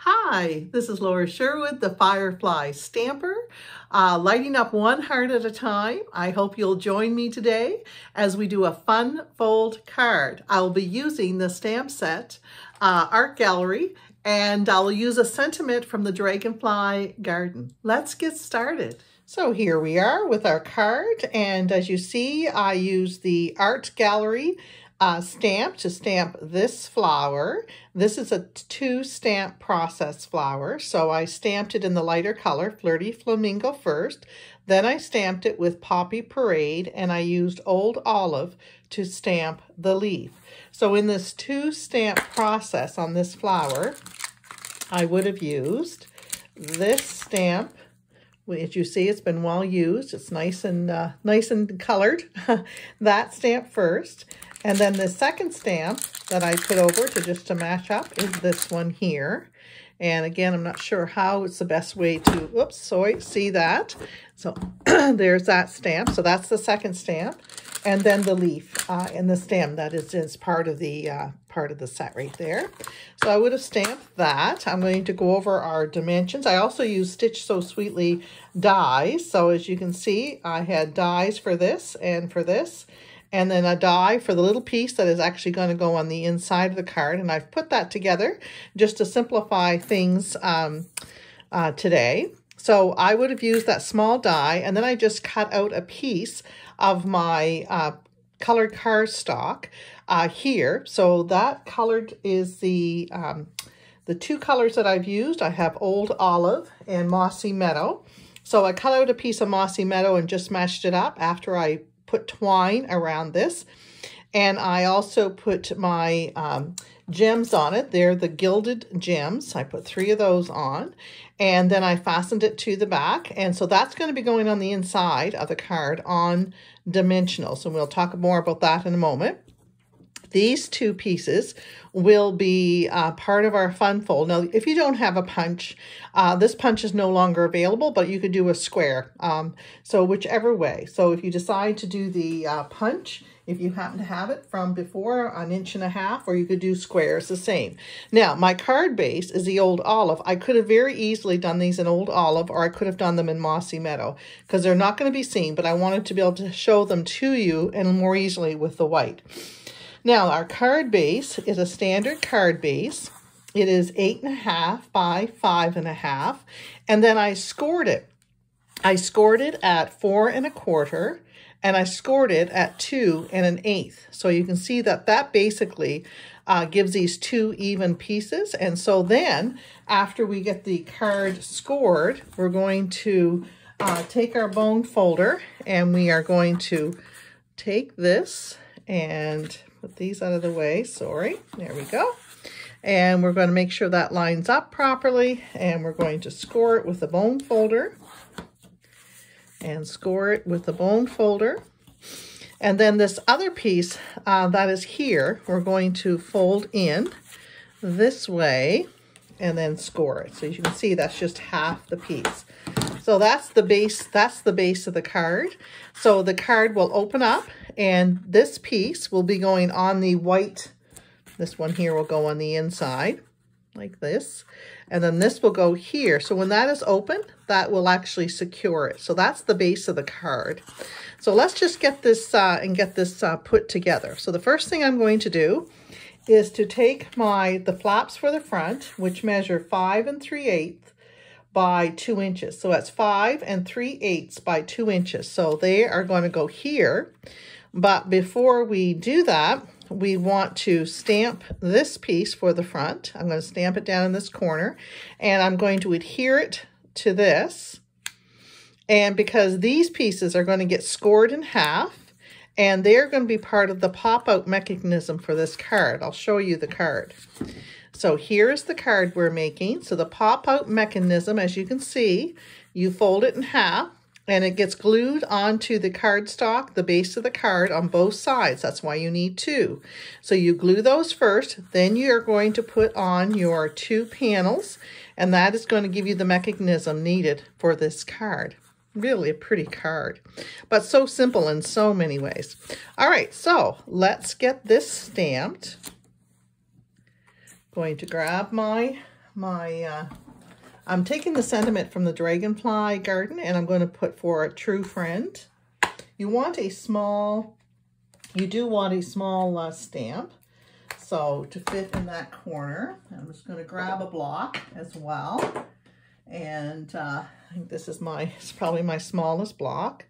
Hi, this is Laura Sherwood, the Firefly Stamper, uh, lighting up one heart at a time. I hope you'll join me today as we do a fun fold card. I'll be using the stamp set uh, Art Gallery and I'll use a sentiment from the Dragonfly Garden. Let's get started. So here we are with our card and as you see I use the Art Gallery uh, stamp to stamp this flower. This is a two stamp process flower. So I stamped it in the lighter color, Flirty Flamingo first. Then I stamped it with Poppy Parade and I used Old Olive to stamp the leaf. So in this two stamp process on this flower, I would have used this stamp as you see, it's been well used. It's nice and uh, nice and colored. that stamp first. And then the second stamp that I put over to just to match up is this one here. And again, I'm not sure how it's the best way to, oops, sorry, see that. So there's that stamp. So that's the second stamp. And then the leaf uh, and the stem that is, is part of the uh, part of the set right there. So I would have stamped that. I'm going to go over our dimensions. I also use Stitched So Sweetly dies. So as you can see, I had dies for this and for this and then a die for the little piece that is actually going to go on the inside of the card. And I've put that together just to simplify things um, uh, today. So I would have used that small die, and then I just cut out a piece of my uh, colored cardstock uh, here. So that colored is the, um, the two colors that I've used. I have Old Olive and Mossy Meadow. So I cut out a piece of Mossy Meadow and just mashed it up after I put twine around this. And I also put my um, gems on it. They're the gilded gems. I put three of those on. And then I fastened it to the back. And so that's going to be going on the inside of the card on dimensional. So we'll talk more about that in a moment. These two pieces will be uh, part of our fun fold. Now, if you don't have a punch, uh, this punch is no longer available, but you could do a square. Um, so whichever way. So if you decide to do the uh, punch, if you happen to have it from before, an inch and a half, or you could do squares, the same. Now, my card base is the Old Olive. I could have very easily done these in Old Olive, or I could have done them in Mossy Meadow, because they're not going to be seen, but I wanted to be able to show them to you and more easily with the white. Now, our card base is a standard card base. It is eight and a half by five and a half. And then I scored it. I scored it at four and a quarter and I scored it at two and an eighth. So you can see that that basically uh, gives these two even pieces. And so then after we get the card scored, we're going to uh, take our bone folder and we are going to take this and put these out of the way. Sorry. There we go. And we're going to make sure that lines up properly. And we're going to score it with the bone folder. And score it with the bone folder. And then this other piece uh, that is here, we're going to fold in this way and then score it. So you can see that's just half the piece. So that's the base, that's the base of the card. So the card will open up and this piece will be going on the white, this one here will go on the inside like this. And then this will go here. So when that is open, that will actually secure it. So that's the base of the card. So let's just get this uh, and get this uh, put together. So the first thing I'm going to do is to take my the flaps for the front, which measure 5 and 3 eighths, by two inches. So that's five and three eighths by two inches. So they are going to go here. But before we do that, we want to stamp this piece for the front. I'm going to stamp it down in this corner and I'm going to adhere it to this. And because these pieces are going to get scored in half and they're going to be part of the pop-out mechanism for this card. I'll show you the card. So here's the card we're making. So the pop-out mechanism, as you can see, you fold it in half and it gets glued onto the cardstock, the base of the card on both sides. That's why you need two. So you glue those first, then you're going to put on your two panels, and that is going to give you the mechanism needed for this card. Really a pretty card, but so simple in so many ways. All right, so let's get this stamped going to grab my my, uh, I'm taking the sentiment from the Dragonfly Garden and I'm going to put for a true friend. You want a small, you do want a small uh, stamp. So to fit in that corner, I'm just going to grab a block as well. And uh, I think this is my, it's probably my smallest block.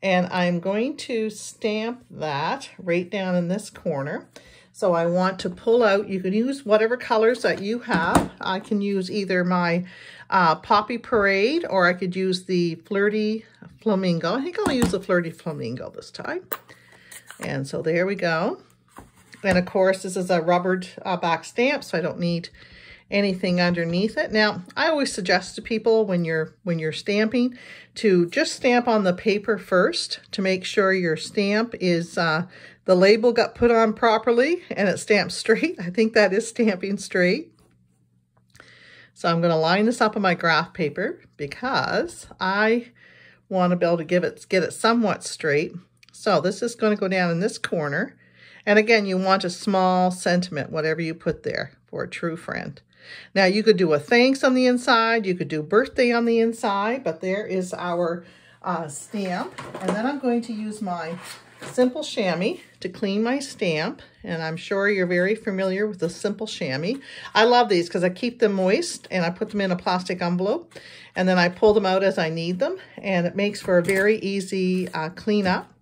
And I'm going to stamp that right down in this corner. So I want to pull out, you can use whatever colors that you have. I can use either my uh, Poppy Parade or I could use the Flirty Flamingo. I think I'll use the Flirty Flamingo this time. And so there we go. And of course, this is a rubbered uh, back stamp, so I don't need anything underneath it. Now, I always suggest to people when you're when you're stamping to just stamp on the paper first to make sure your stamp is uh, the label got put on properly and it stamped straight. I think that is stamping straight. So I'm going to line this up on my graph paper because I want to be able to give it get it somewhat straight. So this is going to go down in this corner. And again, you want a small sentiment, whatever you put there for a true friend. Now you could do a thanks on the inside, you could do birthday on the inside, but there is our uh, stamp. And then I'm going to use my Simply Shammy to clean my stamp. And I'm sure you're very familiar with the Simply Shammy. I love these because I keep them moist and I put them in a plastic envelope. And then I pull them out as I need them. And it makes for a very easy uh, cleanup.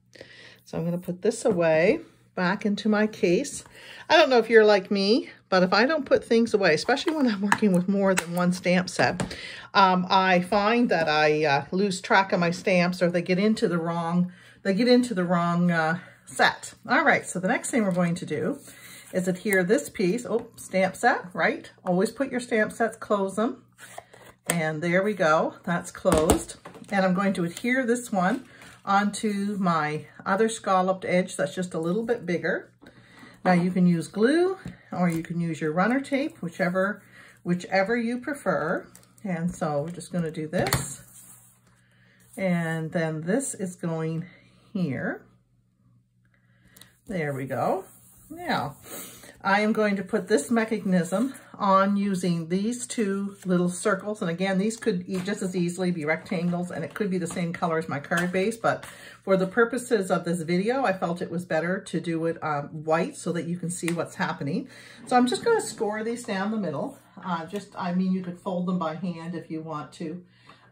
So I'm going to put this away back into my case. I don't know if you're like me, but if I don't put things away, especially when I'm working with more than one stamp set, um, I find that I uh, lose track of my stamps or they get into the wrong, they get into the wrong uh, set. All right, so the next thing we're going to do is adhere this piece, oh, stamp set, right? Always put your stamp sets, close them. And there we go, that's closed. And I'm going to adhere this one onto my other scalloped edge that's just a little bit bigger. Now you can use glue or you can use your runner tape, whichever, whichever you prefer. And so we're just gonna do this. And then this is going here. There we go. Now, I am going to put this mechanism on using these two little circles. And again, these could just as easily be rectangles and it could be the same color as my card base, but for the purposes of this video, I felt it was better to do it um, white so that you can see what's happening. So I'm just gonna score these down the middle. Uh, just, I mean, you could fold them by hand if you want to,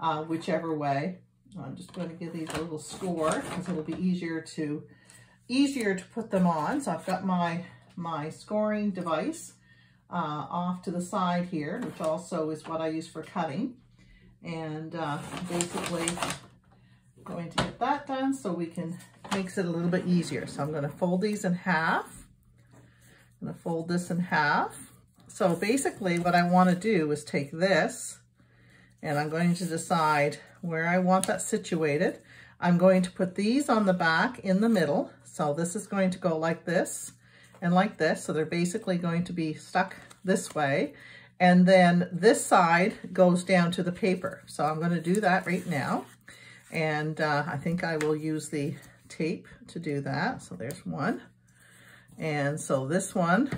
uh, whichever way. I'm just going to give these a little score because it'll be easier to easier to put them on. So I've got my my scoring device uh, off to the side here, which also is what I use for cutting. And uh, basically I'm going to get that done so we can, makes it a little bit easier. So I'm gonna fold these in half. I'm gonna fold this in half. So basically what I wanna do is take this and I'm going to decide where I want that situated. I'm going to put these on the back in the middle. So this is going to go like this and like this. So they're basically going to be stuck this way. And then this side goes down to the paper. So I'm going to do that right now. And uh, I think I will use the tape to do that. So there's one. And so this one,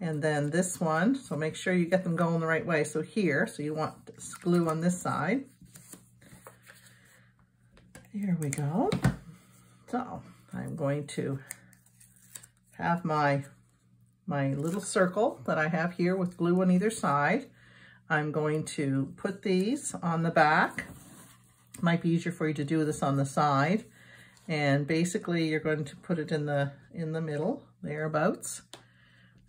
and then this one. So make sure you get them going the right way. So here, so you want glue on this side. Here we go. So I'm going to have my, my little circle that I have here with glue on either side. I'm going to put these on the back. Might be easier for you to do this on the side. And basically you're going to put it in the, in the middle, thereabouts.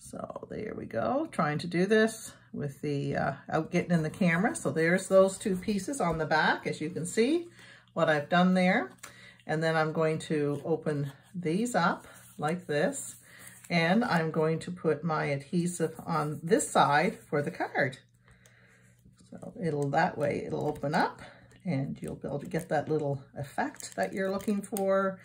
So there we go, trying to do this with the uh, out getting in the camera. So there's those two pieces on the back, as you can see what I've done there. And then I'm going to open these up like this. And I'm going to put my adhesive on this side for the card. So it'll, that way it'll open up and you'll be able to get that little effect that you're looking for.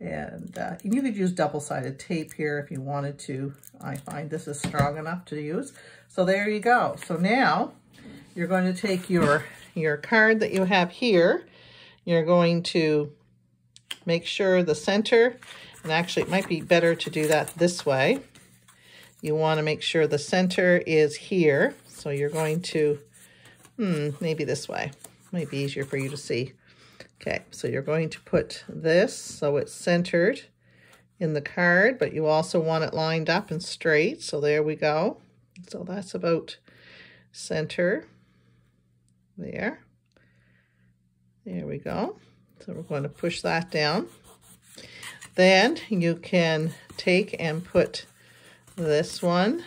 And, uh, you could use double-sided tape here if you wanted to. I find this is strong enough to use. So there you go. So now you're going to take your, your card that you have here. You're going to make sure the center and actually, it might be better to do that this way. you want to make sure the center is here. So you're going to, hmm, maybe this way. Might be easier for you to see. Okay, so you're going to put this so it's centered in the card, but you also want it lined up and straight. So there we go. So that's about center there. There we go. So we're going to push that down. Then you can take and put this one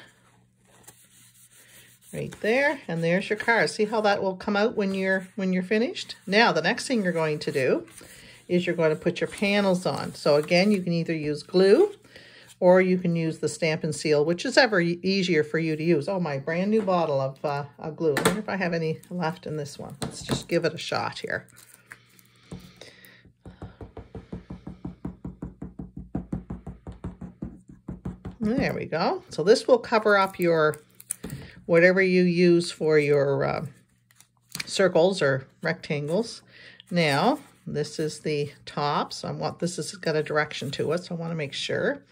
right there and there's your card. See how that will come out when you're when you're finished? Now the next thing you're going to do is you're going to put your panels on. So again you can either use glue or you can use the Stampin Seal which is ever easier for you to use. Oh my brand new bottle of, uh, of glue. I wonder if I have any left in this one. Let's just give it a shot here. There we go. So this will cover up your, whatever you use for your uh, circles or rectangles. Now, this is the top. So I want, this has got a direction to it. So I want to make sure.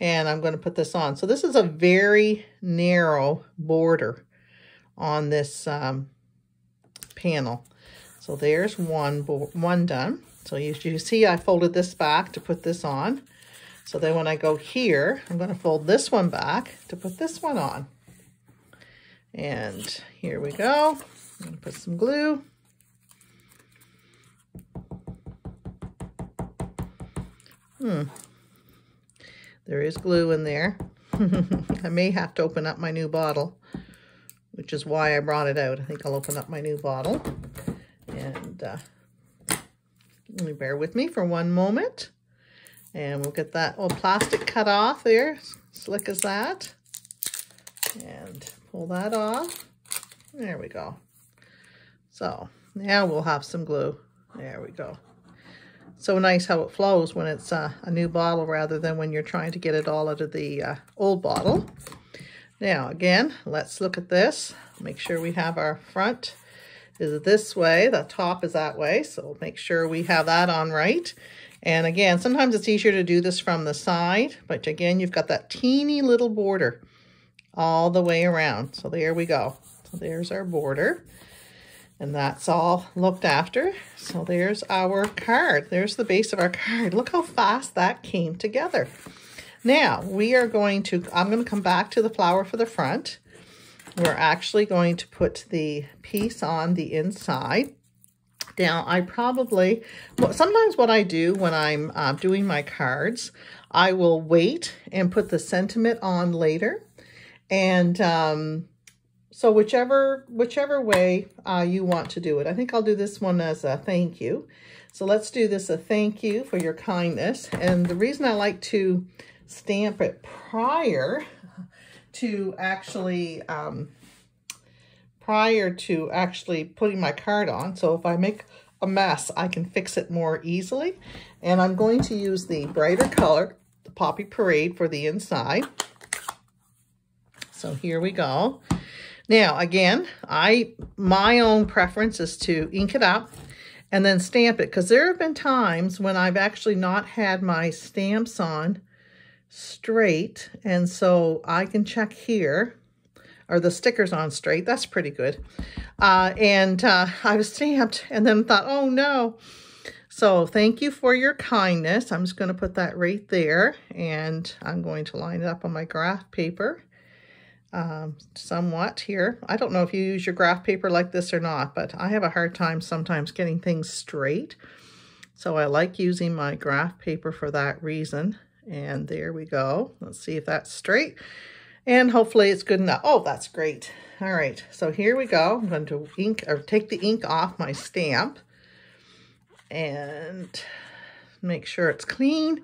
And I'm going to put this on. So this is a very narrow border on this um, panel. So there's one, one done. So you, you see I folded this back to put this on. So then when I go here, I'm going to fold this one back to put this one on. And here we go. I'm to put some glue. Hmm. There is glue in there. I may have to open up my new bottle, which is why I brought it out. I think I'll open up my new bottle. And uh, bear with me for one moment. And we'll get that old plastic cut off there, slick as that. And pull that off. There we go. So now we'll have some glue. There we go. So nice how it flows when it's uh, a new bottle rather than when you're trying to get it all out of the uh, old bottle. Now again, let's look at this. Make sure we have our front is this way, the top is that way. So make sure we have that on right. And again, sometimes it's easier to do this from the side, but again, you've got that teeny little border all the way around. So there we go. So there's our border. And that's all looked after. So there's our card. There's the base of our card. Look how fast that came together. Now, we are going to, I'm going to come back to the flower for the front. We're actually going to put the piece on the inside. Now, I probably, well, sometimes what I do when I'm uh, doing my cards, I will wait and put the sentiment on later. And um, so whichever, whichever way uh, you want to do it. I think I'll do this one as a thank you. So let's do this a thank you for your kindness. And the reason I like to stamp it prior to actually um, prior to actually putting my card on. So if I make a mess, I can fix it more easily. And I'm going to use the brighter color, the Poppy Parade for the inside. So here we go. Now, again, I my own preference is to ink it up and then stamp it because there have been times when I've actually not had my stamps on straight. And so I can check here or the stickers on straight. That's pretty good. Uh, and uh, I was stamped and then thought, oh no. So thank you for your kindness. I'm just going to put that right there and I'm going to line it up on my graph paper um, somewhat here. I don't know if you use your graph paper like this or not, but I have a hard time sometimes getting things straight. So I like using my graph paper for that reason. And there we go. Let's see if that's straight. And hopefully it's good enough. Oh, that's great. All right, so here we go. I'm going to ink or take the ink off my stamp and make sure it's clean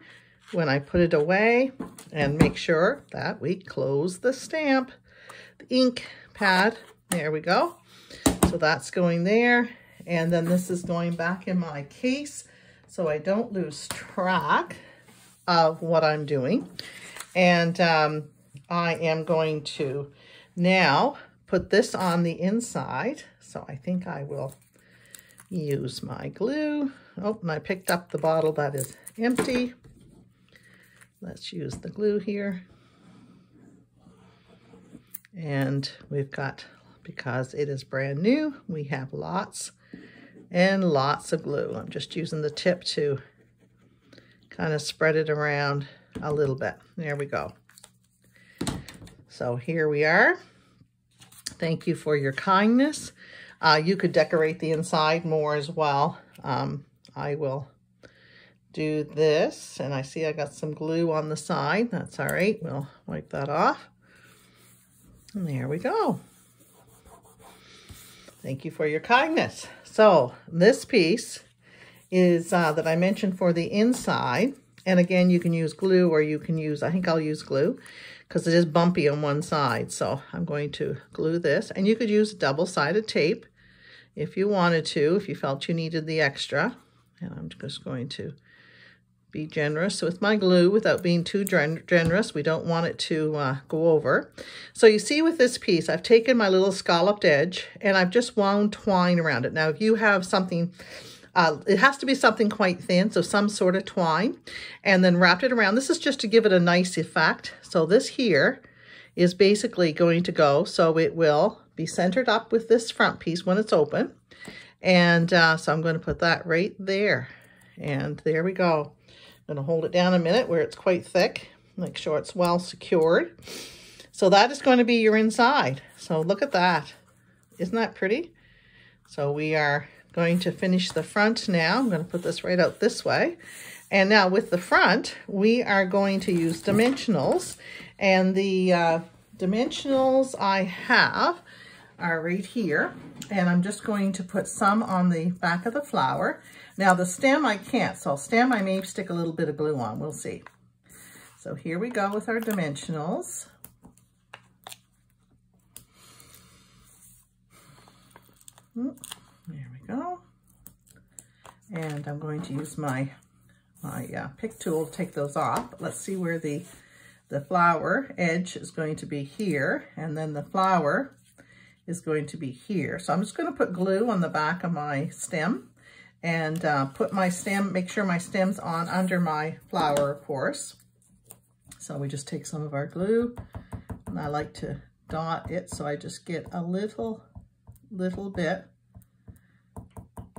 when I put it away and make sure that we close the stamp, the ink pad. There we go. So that's going there. And then this is going back in my case so I don't lose track of what I'm doing. And um, I am going to now put this on the inside. So I think I will use my glue. Oh, and I picked up the bottle that is empty. Let's use the glue here. And we've got, because it is brand new, we have lots and lots of glue. I'm just using the tip to kind of spread it around a little bit. There we go. So here we are. Thank you for your kindness. Uh, you could decorate the inside more as well. Um, I will do this, and I see I got some glue on the side. That's all right. We'll wipe that off. And there we go. Thank you for your kindness. So this piece is uh, that I mentioned for the inside. And again, you can use glue or you can use, I think I'll use glue because it is bumpy on one side. So I'm going to glue this. And you could use double-sided tape if you wanted to, if you felt you needed the extra. And I'm just going to be generous with my glue without being too generous. We don't want it to uh, go over. So you see with this piece, I've taken my little scalloped edge and I've just wound twine around it. Now, if you have something, uh, it has to be something quite thin, so some sort of twine, and then wrapped it around. This is just to give it a nice effect. So this here is basically going to go, so it will be centered up with this front piece when it's open. And uh, so I'm going to put that right there. And there we go. I'm going to hold it down a minute where it's quite thick. Make sure it's well secured. So that is going to be your inside. So look at that. Isn't that pretty? So we are going to finish the front now. I'm going to put this right out this way. And now with the front, we are going to use dimensionals. And the uh, dimensionals I have are right here. And I'm just going to put some on the back of the flower. Now the stem I can't, so I'll stem I may stick a little bit of glue on, we'll see. So here we go with our dimensionals. There we go. And I'm going to use my, my uh, pick tool to take those off. Let's see where the, the flower edge is going to be here. And then the flower is going to be here. So I'm just going to put glue on the back of my stem and uh, put my stem, make sure my stem's on under my flower, of course. So we just take some of our glue and I like to dot it so I just get a little, little bit.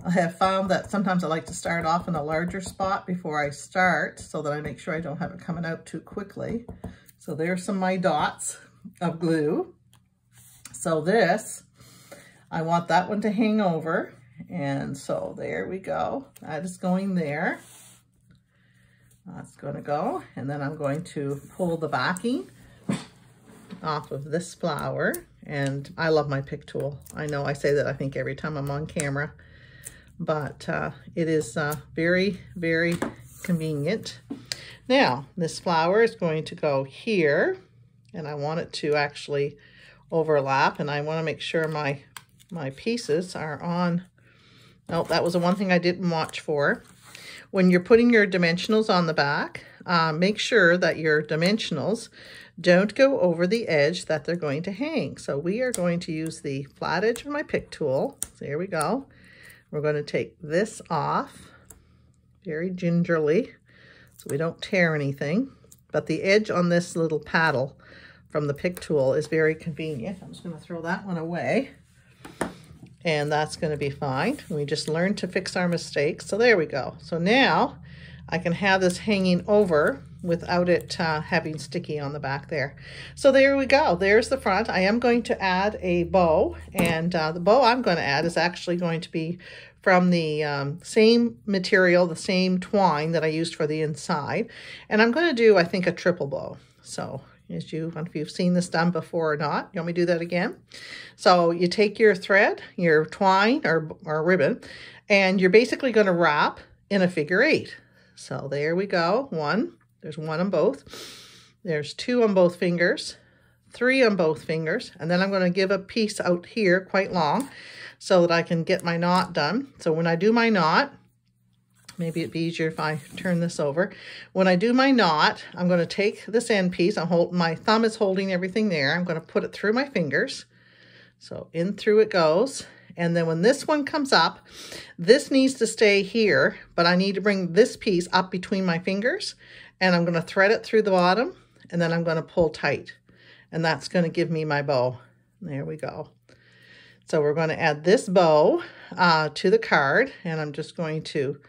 I have found that sometimes I like to start off in a larger spot before I start so that I make sure I don't have it coming out too quickly. So there's some my dots of glue. So this, I want that one to hang over and so there we go. That is going there. That's going to go. And then I'm going to pull the backing off of this flower. And I love my pick tool. I know I say that I think every time I'm on camera. But uh, it is uh, very, very convenient. Now, this flower is going to go here. And I want it to actually overlap. And I want to make sure my, my pieces are on Oh, that was the one thing I didn't watch for. When you're putting your dimensionals on the back, uh, make sure that your dimensionals don't go over the edge that they're going to hang. So we are going to use the flat edge of my pick tool. So here we go. We're going to take this off very gingerly so we don't tear anything. But the edge on this little paddle from the pick tool is very convenient. I'm just going to throw that one away and that's going to be fine. We just learned to fix our mistakes. So there we go. So now I can have this hanging over without it uh, having sticky on the back there. So there we go. There's the front. I am going to add a bow and uh, the bow I'm going to add is actually going to be from the um, same material, the same twine that I used for the inside. And I'm going to do, I think, a triple bow. So as you, if you've seen this done before or not. You want me to do that again? So you take your thread, your twine or, or ribbon, and you're basically going to wrap in a figure eight. So there we go. One, there's one on both. There's two on both fingers, three on both fingers, and then I'm going to give a piece out here quite long so that I can get my knot done. So when I do my knot, Maybe it'd be easier if I turn this over. When I do my knot, I'm going to take this end piece. I'm holding, my thumb is holding everything there. I'm going to put it through my fingers. So in through it goes. And then when this one comes up, this needs to stay here, but I need to bring this piece up between my fingers. And I'm going to thread it through the bottom, and then I'm going to pull tight. and that's going to give me my bow. There we go. So we're going to add this bow uh, to the card, and I'm just going to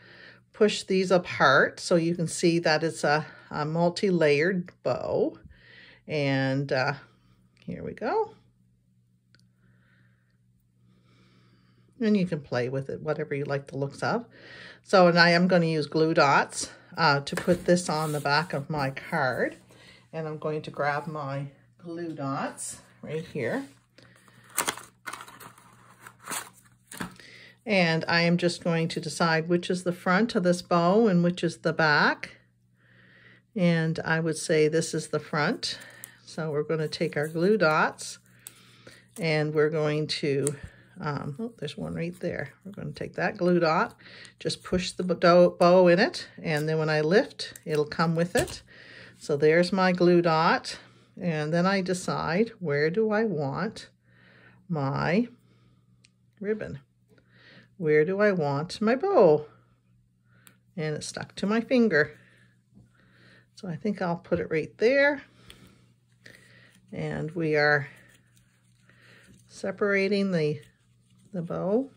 push these apart so you can see that it's a, a multi-layered bow. And uh, here we go. And you can play with it, whatever you like the looks of. So, and I am going to use glue dots uh, to put this on the back of my card. And I'm going to grab my glue dots right here. And I am just going to decide which is the front of this bow and which is the back. And I would say this is the front. So we're going to take our glue dots and we're going to, um, oh, there's one right there. We're going to take that glue dot, just push the bow in it, and then when I lift, it'll come with it. So there's my glue dot. And then I decide where do I want my ribbon? Where do I want my bow? And it stuck to my finger. So I think I'll put it right there. And we are separating the, the bow.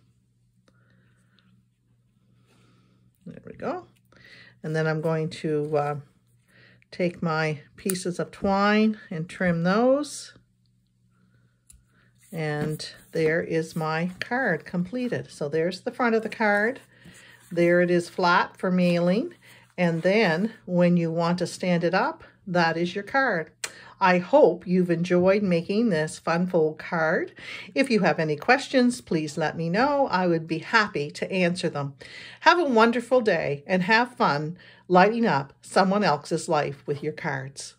There we go. And then I'm going to uh, take my pieces of twine and trim those. And there is my card completed. So there's the front of the card. There it is flat for mailing. And then when you want to stand it up, that is your card. I hope you've enjoyed making this fun fold card. If you have any questions, please let me know. I would be happy to answer them. Have a wonderful day and have fun lighting up someone else's life with your cards.